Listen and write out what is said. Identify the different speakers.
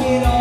Speaker 1: it all.